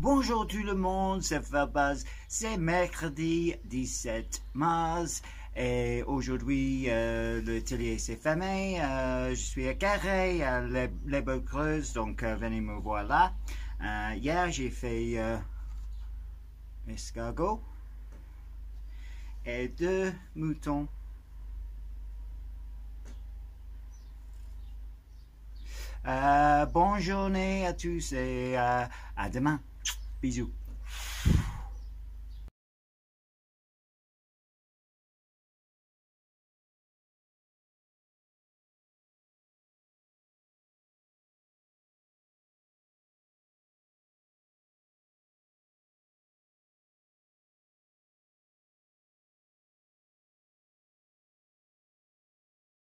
Bonjour tout le monde, c'est Fabaz. C'est mercredi 17 mars et aujourd'hui euh, le télé s'est fermé. Euh, je suis à Carré, à les Creuses, donc euh, venez me voir là. hier j'ai fait escargot et deux moutons. Bonne journée à tous et à demain. Bisous.